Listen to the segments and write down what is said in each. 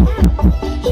啊。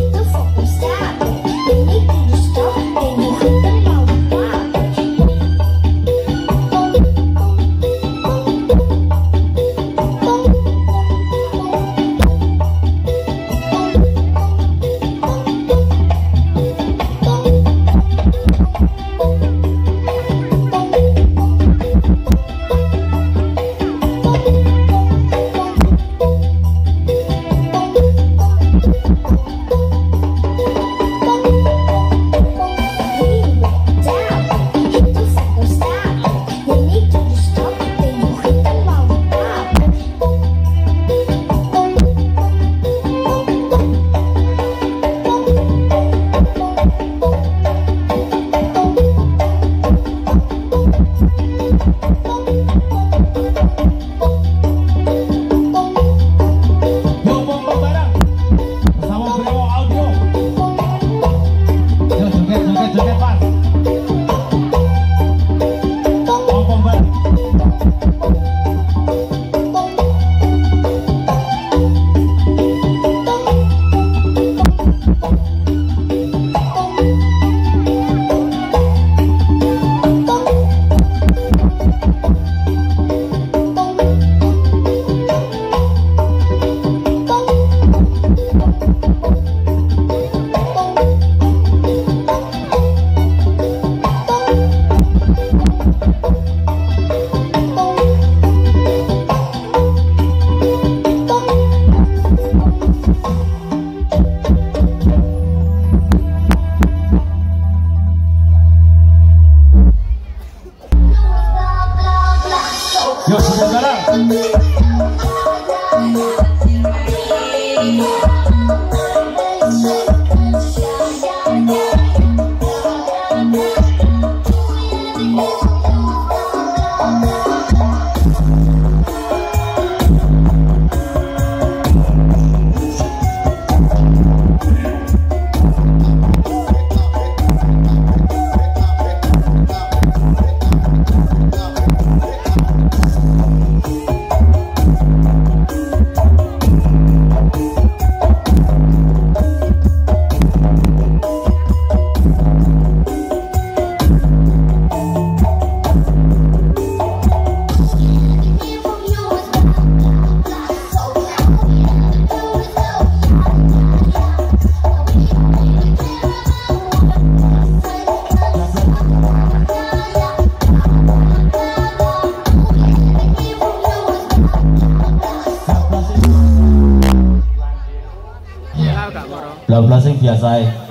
As I.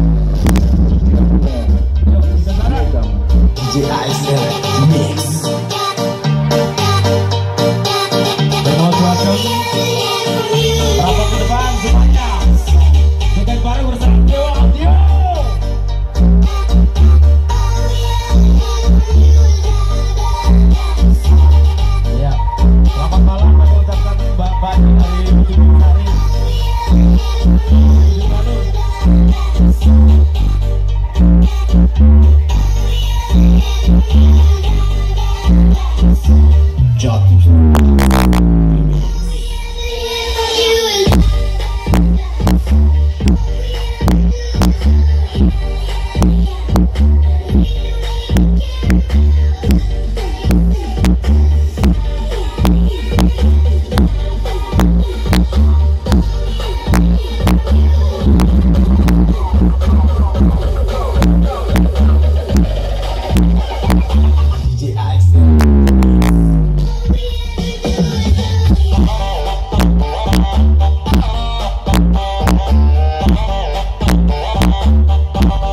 Bye.